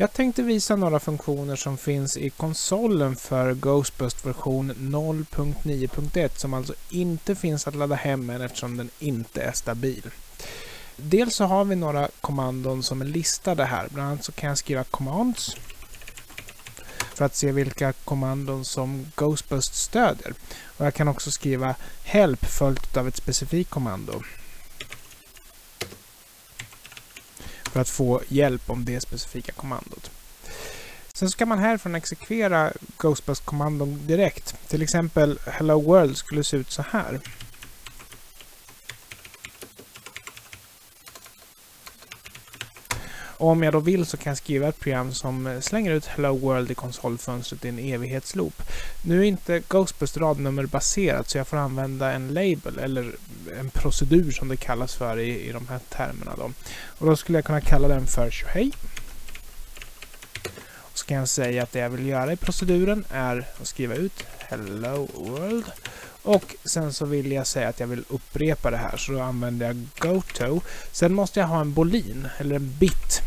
Jag tänkte visa några funktioner som finns i konsolen för Ghostbust version 0.9.1 som alltså inte finns att ladda hem än eftersom den inte är stabil. Dels så har vi några kommandon som är listade här. Bland annat så kan jag skriva commands för att se vilka kommandon som Ghostbust stödjer. Och jag kan också skriva help följt av ett specifikt kommando. För att få hjälp om det specifika kommandot. Sen ska man härifrån exekvera Ghostbust-kommandon direkt. Till exempel Hello World skulle se ut så här. Och om jag då vill så kan jag skriva ett program som slänger ut Hello World i konsolfönstret i en evighetsloop. Nu är inte Ghostbust radnummerbaserat så jag får använda en label eller en procedur som det kallas för i, i de här termerna. Då. Och då skulle jag kunna kalla den för tjohej. Så kan jag säga att det jag vill göra i proceduren är att skriva ut Hello World. Och sen så vill jag säga att jag vill upprepa det här så då använder jag GoTo. Sen måste jag ha en bolin eller en bit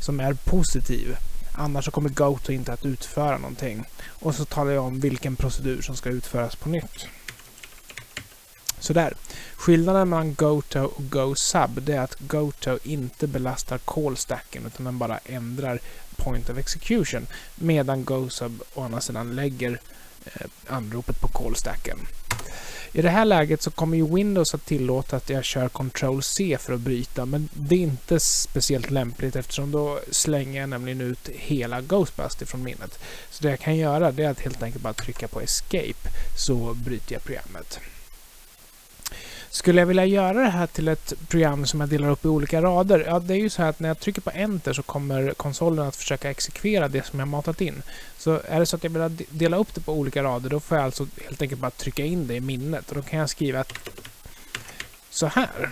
som är positiv. Annars så kommer GoTo inte att utföra någonting. Och så talar jag om vilken procedur som ska utföras på nytt. Sådär. Skillnaden mellan GoTo och GoSub det är att GoTo inte belastar callstacken utan den bara ändrar point of execution. Medan GoSub å andra sidan lägger eh, anropet på callstacken. I det här läget så kommer ju Windows att tillåta att jag kör Ctrl-C för att bryta, men det är inte speciellt lämpligt eftersom då slänger jag nämligen ut hela Ghostbust från minnet. Så det jag kan göra det är att helt enkelt bara trycka på Escape så bryter jag programmet. Skulle jag vilja göra det här till ett program som jag delar upp i olika rader? Ja, det är ju så här att när jag trycker på Enter så kommer konsolen att försöka exekvera det som jag matat in. Så är det så att jag vill dela upp det på olika rader, då får jag alltså helt enkelt bara trycka in det i minnet. Och då kan jag skriva så här.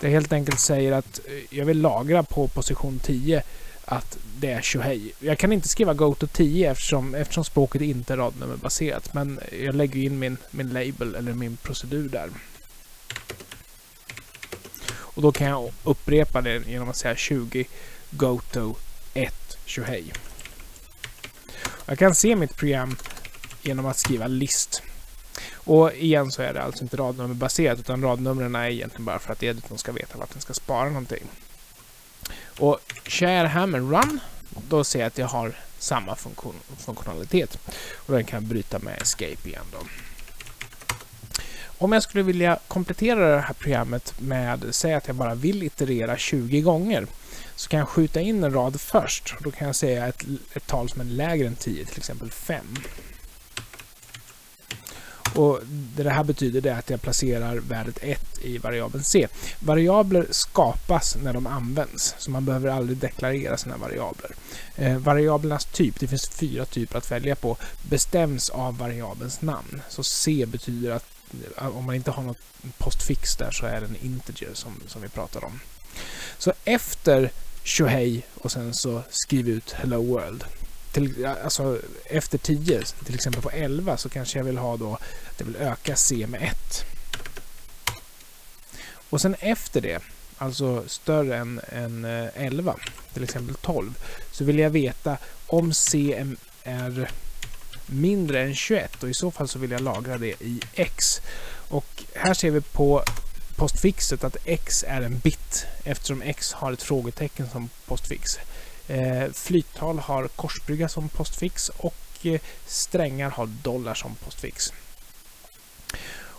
Det helt enkelt säger att eh, jag vill lagra på position 10 att det är tjohej. Jag kan inte skriva GoTo 10 eftersom, eftersom språket inte är radnummerbaserat. Men jag lägger in min, min label eller min procedur där. Och då kan jag upprepa det genom att säga 20 GoTo 1 tjohej. Jag kan se mitt program genom att skriva list. Och igen så är det alltså inte radnummerbaserat utan radnumren är egentligen bara för att editorn ska veta vart den ska spara någonting. Och kör här med run, då ser jag att jag har samma funktion, funktionalitet. Och den kan jag bryta med escape igen då. Om jag skulle vilja komplettera det här programmet med, säg att jag bara vill iterera 20 gånger, så kan jag skjuta in en rad först. Då kan jag säga ett, ett tal som är lägre än 10, till exempel 5. Och det här betyder det att jag placerar värdet 1 i variabeln c. Variabler skapas när de används, så man behöver aldrig deklarera sina variabler. Eh, variablernas typ, det finns fyra typer att välja på, bestäms av variabelns namn. Så c betyder att eh, om man inte har något postfix där så är det en integer som, som vi pratar om. Så efter tjohej och sen så skriv ut hello world till, alltså efter 10, till exempel på 11, så kanske jag vill ha då att jag vill öka C med 1. Och sen efter det, alltså större än, än eh, 11, till exempel 12, så vill jag veta om C är mindre än 21 och i så fall så vill jag lagra det i X. Och här ser vi på postfixet att X är en bit eftersom X har ett frågetecken som postfix. Eh, flyttal har korsbrygga som postfix och eh, strängar har dollar som postfix.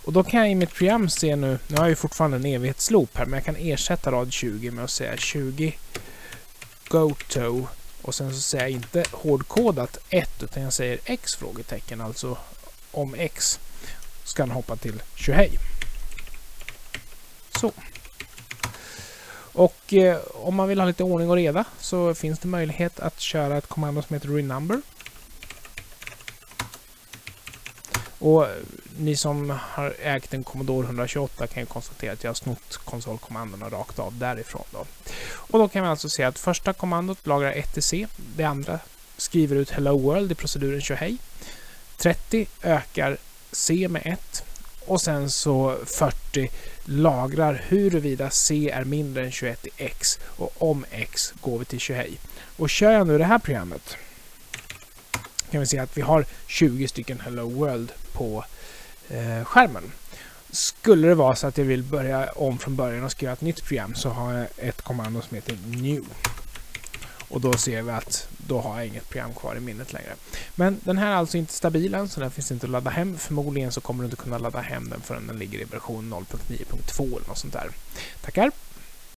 Och då kan jag i mitt program se nu, nu har jag ju fortfarande en evighetsloop här, men jag kan ersätta rad 20 med att säga 20 GoTo och sen så säger jag inte hårdkodat 1 utan jag säger X frågetecken, alltså om X ska han hoppa till 20. Så. Och eh, om man vill ha lite ordning och reda så finns det möjlighet att köra ett kommando som heter renumber. Och eh, ni som har ägt en Commodore 128 kan ju konstatera att jag har snott konsolkommandona rakt av därifrån. Då. Och då kan vi alltså se att första kommandot lagrar 1 C. Det andra skriver ut Hello World i proceduren tjohej. 30 ökar C med 1 och sen så 40 lagrar huruvida C är mindre än 21 i X och om X går vi till 20. Och kör jag nu det här programmet kan vi se att vi har 20 stycken Hello World på eh, skärmen. Skulle det vara så att jag vill börja om från början och skriva ett nytt program så har jag ett kommando som heter New. Och då ser vi att då har jag inget program kvar i minnet längre. Men den här är alltså inte stabil än, så den finns inte att ladda hem. Förmodligen så kommer du inte kunna ladda hem den förrän den ligger i version 0.9.2 eller något sånt där. Tackar!